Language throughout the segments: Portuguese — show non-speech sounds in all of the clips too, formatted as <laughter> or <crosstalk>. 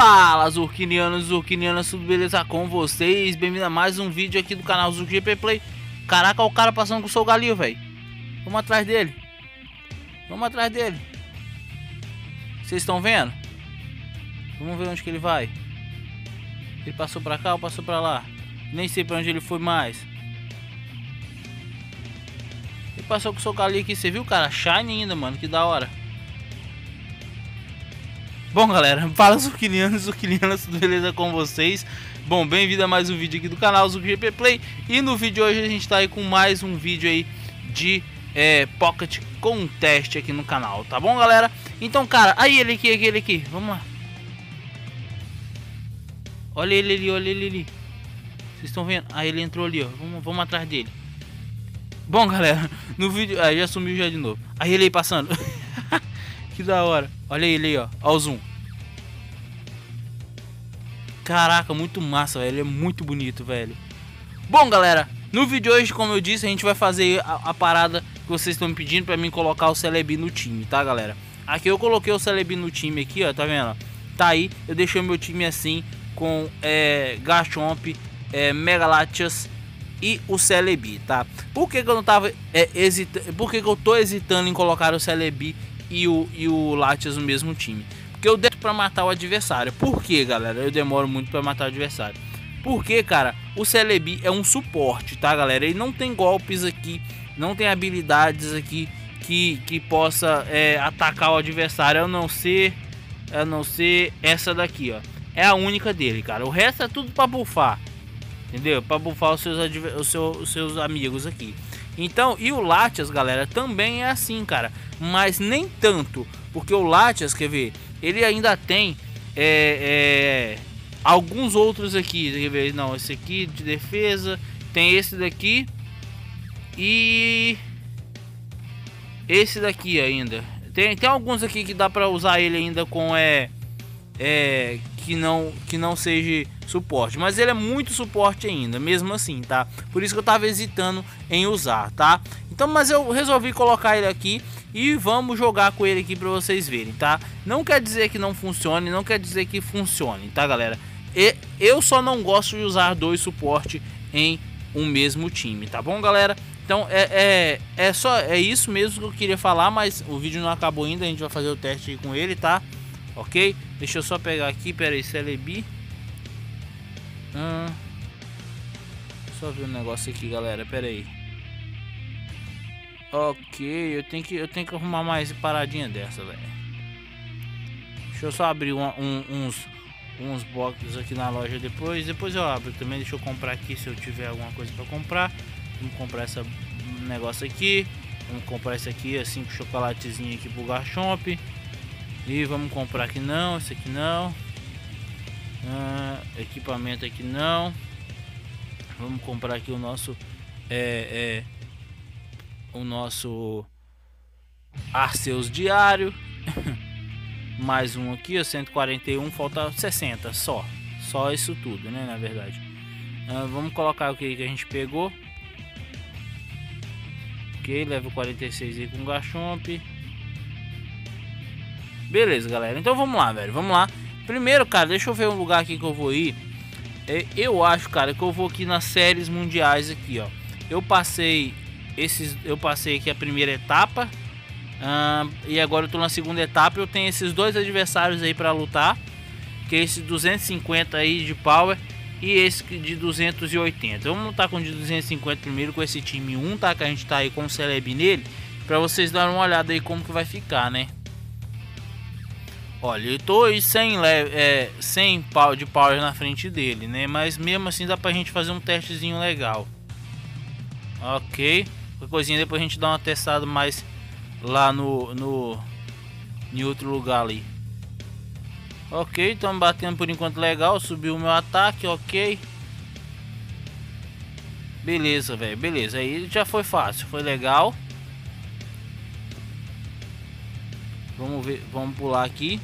Fala Zurkinianos, Zurkinianas, tudo beleza com vocês? Bem-vindo a mais um vídeo aqui do canal ZurGP Play Caraca, o cara passando com o seu galinho, velho Vamos atrás dele Vamos atrás dele Vocês estão vendo? Vamos ver onde que ele vai Ele passou pra cá ou passou pra lá? Nem sei pra onde ele foi mais Ele passou com o seu galinho aqui, você viu, cara? Shine ainda, mano, que da hora Bom, galera, <laughs> fala Zuquilianos, Zuquilianas, tudo beleza com vocês? Bom, bem-vindo a mais um vídeo aqui do canal GP Play E no vídeo de hoje a gente está aí com mais um vídeo aí de é, Pocket Contest aqui no canal, tá bom, galera? Então, cara, aí ele aqui, aquele aqui, vamos lá Olha ele ali, olha ele ali Vocês estão vendo? Aí ele entrou ali, ó, vamos, vamos atrás dele Bom, galera, <laughs> no vídeo... Ah, já sumiu já de novo Aí ele aí passando <laughs> Que da hora. Olha ele aí, ó. Olha o zoom. Caraca, muito massa, velho. Ele é muito bonito, velho. Bom, galera. No vídeo de hoje, como eu disse, a gente vai fazer a, a parada que vocês estão me pedindo pra mim colocar o Celebi no time, tá, galera? Aqui eu coloquei o Celebi no time aqui, ó. Tá vendo? Tá aí. Eu deixei o meu time assim, com é, Garchomp, é, Megalatias e o Celebi, tá? Por que, que eu não tava é, hesitando? Por que, que eu tô hesitando em colocar o Celebi e o, e o Latias no mesmo time. Porque eu demoro para matar o adversário. Por que, galera? Eu demoro muito para matar o adversário. Porque, cara, o Celebi é um suporte, tá, galera? Ele não tem golpes aqui, não tem habilidades aqui que, que possa é, atacar o adversário, a não ser a não ser essa daqui, ó. É a única dele, cara. O resto é tudo para bufar. Entendeu? Para bufar os seus, os, seus, os seus amigos aqui. Então, e o Latias, galera, também é assim, cara. Mas nem tanto. Porque o Latias, quer ver, ele ainda tem é, é, alguns outros aqui. Quer ver? Não, esse aqui de defesa. Tem esse daqui. E esse daqui ainda. Tem, tem alguns aqui que dá para usar ele ainda com é, é que não que não seja suporte, mas ele é muito suporte ainda, mesmo assim, tá? Por isso que eu tava hesitando em usar, tá? Então, mas eu resolvi colocar ele aqui e vamos jogar com ele aqui para vocês verem, tá? Não quer dizer que não funcione, não quer dizer que funcione, tá, galera? E eu só não gosto de usar dois suporte em um mesmo time, tá bom, galera? Então é, é, é só é isso mesmo que eu queria falar, mas o vídeo não acabou ainda, a gente vai fazer o teste com ele, tá? Ok? Deixa eu só pegar aqui, pera aí, Celebi. Hum. Só ver um negócio aqui, galera. Pera aí. Ok, eu tenho que eu tenho que arrumar mais paradinha dessa, velho. Deixa eu só abrir um, uns uns boxes aqui na loja depois. Depois eu abro também. Deixa eu comprar aqui se eu tiver alguma coisa para comprar. Vamos comprar essa negócio aqui. Vamos comprar esse aqui assim com chocolatezinho aqui pro Garchomp. E vamos comprar aqui não, esse aqui não. Ah, equipamento aqui não. Vamos comprar aqui o nosso é, é o nosso Arceus diário. <laughs> Mais um aqui, ó, 141, falta 60 só. Só isso tudo, né, na verdade. Ah, vamos colocar o que a gente pegou. Ok, level 46 aí com Gachomp. Beleza, galera. Então vamos lá, velho. Vamos lá. Primeiro, cara, deixa eu ver um lugar aqui que eu vou ir. É, eu acho, cara, que eu vou aqui nas séries mundiais aqui, ó. Eu passei esses, eu passei aqui a primeira etapa. E agora eu tô na segunda etapa. Eu tenho esses dois adversários aí para lutar. Que é esse 250 aí de power e esse de 280. Vamos lutar com o de 250 primeiro com esse time 1, tá? Que a gente tá aí com o Celeb nele. Pra vocês darem uma olhada aí como que vai ficar, né? Olha, eu tô aí sem, é, sem pau de power na frente dele, né? Mas mesmo assim dá pra gente fazer um testezinho legal. Ok. Coisinha depois a gente dá uma testada mais lá no, no em outro lugar ali. Ok, estamos batendo por enquanto legal. Subiu o meu ataque, ok. Beleza, velho. Beleza. Aí já foi fácil, foi legal. Vamos ver, vamos pular aqui.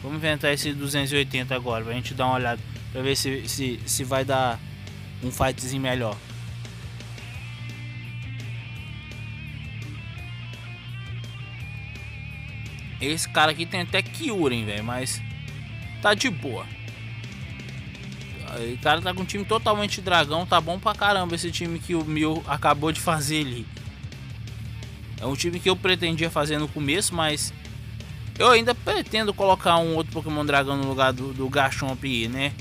Vamos inventar esse 280 agora, pra gente dar uma olhada, pra ver se, se, se vai dar um fightzinho melhor. Esse cara aqui tem até Kyurem, velho, mas tá de boa. O cara tá com um time totalmente dragão, tá bom pra caramba esse time que o Mil acabou de fazer ali. É um time que eu pretendia fazer no começo, mas eu ainda pretendo colocar um outro Pokémon Dragão no lugar do, do Garchomp aí, né?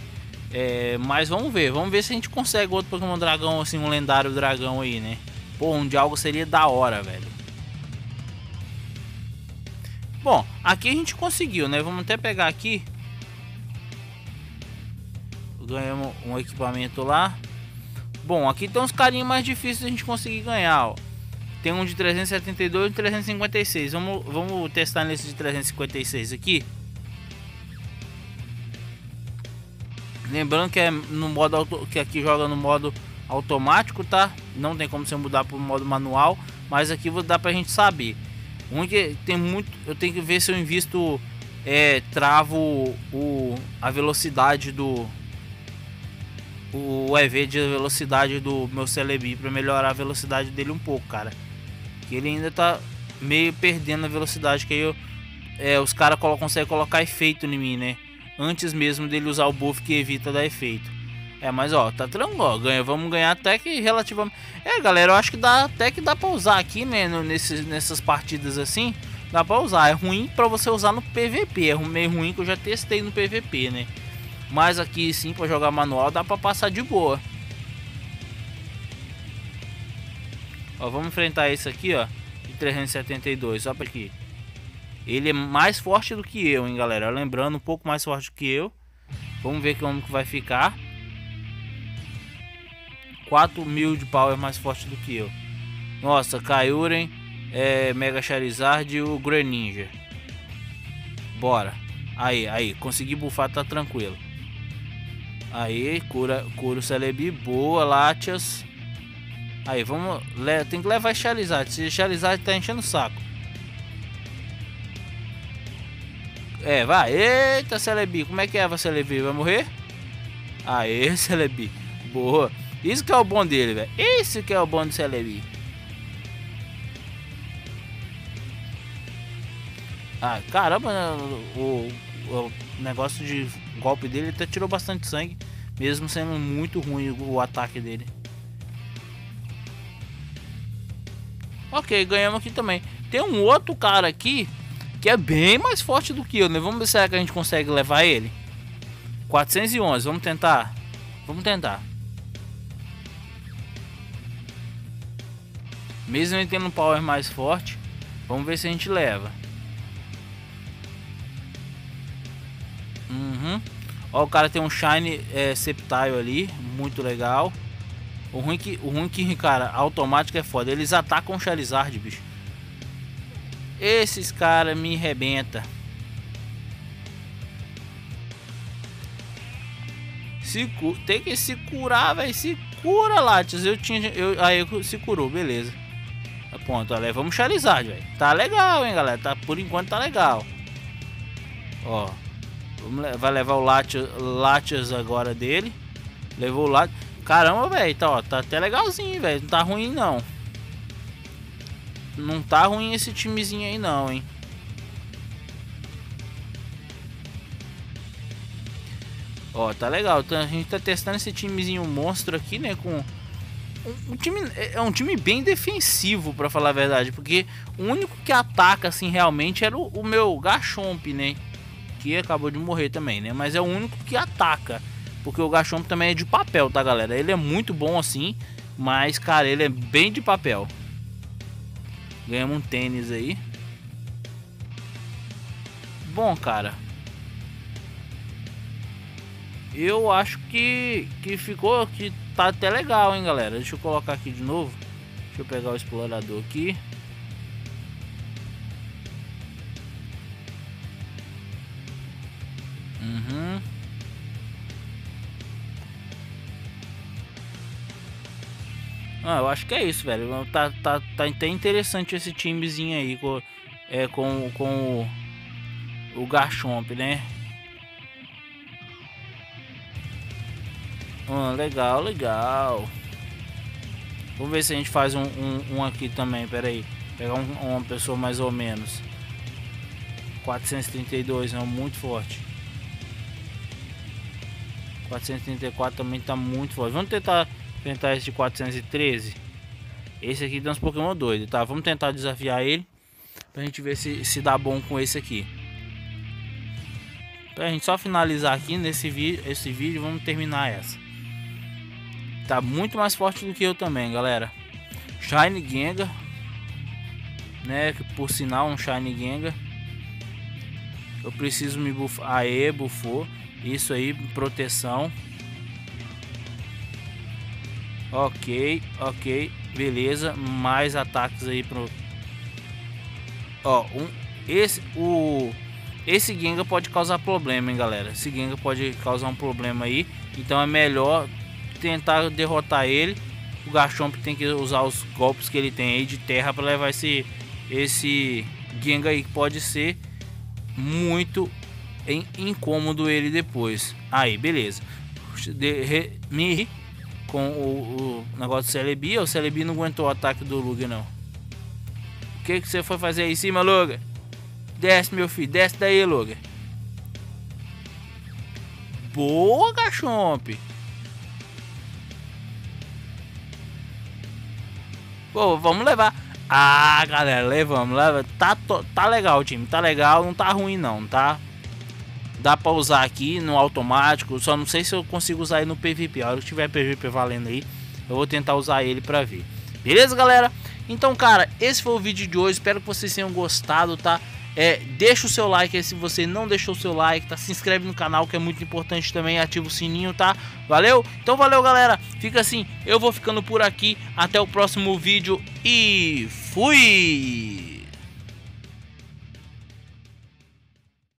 É, mas vamos ver, vamos ver se a gente consegue outro Pokémon Dragão, assim, um lendário dragão aí, né? Pô, um de algo seria da hora, velho. Bom, aqui a gente conseguiu, né? Vamos até pegar aqui. Ganhamos um equipamento lá. Bom, aqui tem uns carinhos mais difíceis de a gente conseguir ganhar, ó. Tem um de 372 e um de 356. Vamos, vamos testar nesse de 356 aqui. Lembrando que é no modo auto, que aqui joga no modo automático, tá? Não tem como você mudar para o modo manual, mas aqui vou dar pra gente saber. Um que tem muito, eu tenho que ver se eu invisto é, travo o a velocidade do o EV de velocidade do meu Celebi para melhorar a velocidade dele um pouco, cara. Que ele ainda tá meio perdendo a velocidade que eu é, os caras conseguem colocar efeito em mim, né? Antes mesmo dele usar o buff que evita dar efeito. É, mas ó, tá tranquilo, ganha, vamos ganhar até que relativamente... É, galera, eu acho que dá até que dá pra usar aqui, né, nesses, nessas partidas assim, dá pra usar. É ruim pra você usar no PVP, é meio ruim que eu já testei no PVP, né. Mas aqui sim, pra jogar manual, dá pra passar de boa. Ó, vamos enfrentar esse aqui, ó, de 372, só pra aqui. Ele é mais forte do que eu, hein, galera. Lembrando, um pouco mais forte do que eu. Vamos ver como que vai ficar. 4 mil de power mais forte do que eu. Nossa, Kyurem, é, Mega Charizard e o Greninja. Bora. Aí, aí, consegui bufar, tá tranquilo. Aí, cura, cura o Celebi, boa, Latias. Aí, vamos, tem que levar Charizard, se Charizard tá enchendo o saco. É, vai, eita Celebi, como é que é, Celebi, vai morrer? Aê, <laughs> Celebi, boa. Isso que é o bom dele, velho. Esse que é o bom do Celebi. Ah, caramba, né, o, o, negócio de golpe dele até tirou bastante sangue. Mesmo sendo muito ruim o ataque dele. Ok, ganhamos aqui também. Tem um outro cara aqui que é bem mais forte do que eu, né? Vamos ver se é que a gente consegue levar ele. 411, vamos tentar. Vamos tentar. Mesmo ele tendo um power mais forte, vamos ver se a gente leva. Uhum. Ó, o cara tem um Shine é, Septile ali, muito legal. O ruim que, o ruim que, cara, automático é foda. Eles atacam o Charizard, bicho. Esses caras me rebenta. Se, tem que se curar, velho. Se cura, Latias. Eu tinha. Eu, aí eu, se curou, beleza. Ponto, levamos Charizard, velho. Tá legal, hein, galera. Tá, por enquanto tá legal. Ó. vai levar o Latias, agora dele. Levou o Latias. Caramba, velho. Tá, tá até legalzinho, velho. Não tá ruim, não. Não tá ruim esse timezinho aí, não, hein. Ó, tá legal. Então, a gente tá testando esse timezinho monstro aqui, né? Com um, time é, é um time bem defensivo, para falar a verdade, porque o único que ataca assim realmente era o, o meu Gachomp, né? Que acabou de morrer também, né? Mas é o único que ataca, porque o Gachomp também é de papel, tá, galera? Ele é muito bom assim, mas cara, ele é bem de papel. Ganhamos um tênis aí. Bom, cara. Eu acho que que ficou que tá até legal, hein, galera. Deixa eu colocar aqui de novo. Deixa eu pegar o explorador aqui. Uhum. Ah, eu acho que é isso, velho. Tá, tá, tá até interessante esse timezinho aí com, é, com, com o, o Garchomp, né? Ah, legal, legal. Vamos ver se a gente faz um, um, um aqui também, pera aí. Pegar um, uma pessoa mais ou menos. 432 não, muito forte. 434 também tá muito forte. Vamos tentar tentar esse de 413. Esse aqui tem uns Pokémon doido, tá? Vamos tentar desafiar ele. Pra gente ver se, se dá bom com esse aqui. Pra gente só finalizar aqui nesse vídeo, esse vídeo, vamos terminar essa. Tá muito mais forte do que eu também, galera. Shine Gengar. Né, que por sinal um Shine Gengar. Eu preciso me buffar. Aê, bufou. Isso aí, proteção. Ok, ok. Beleza. Mais ataques aí pro... Ó, um... Esse... O... Esse Gengar pode causar problema, hein, galera. Esse Gengar pode causar um problema aí. Então é melhor tentar derrotar ele. O Garchomp tem que usar os golpes que ele tem aí de terra para levar esse esse Gengar aí que pode ser muito incômodo ele depois. Aí, beleza. De, re, me com o, o negócio do Celebi. O Celebi não aguentou o ataque do Lugia, não. O que, que você foi fazer aí em cima, Lugia? Desce, meu filho. Desce daí, Lugia. Boa, Gachomp. Pô, vamos levar. Ah, galera, levamos, leva. Tá, tá legal, time. Tá legal, não tá ruim não, tá? Dá pra usar aqui no automático. Só não sei se eu consigo usar ele no PVP. A hora que tiver PVP valendo aí, eu vou tentar usar ele pra ver. Beleza, galera? Então, cara, esse foi o vídeo de hoje. Espero que vocês tenham gostado, tá? É, deixa o seu like aí se você não deixou o seu like, tá? Se inscreve no canal que é muito importante também, ativa o sininho, tá? Valeu? Então valeu, galera. Fica assim, eu vou ficando por aqui. Até o próximo vídeo e fui!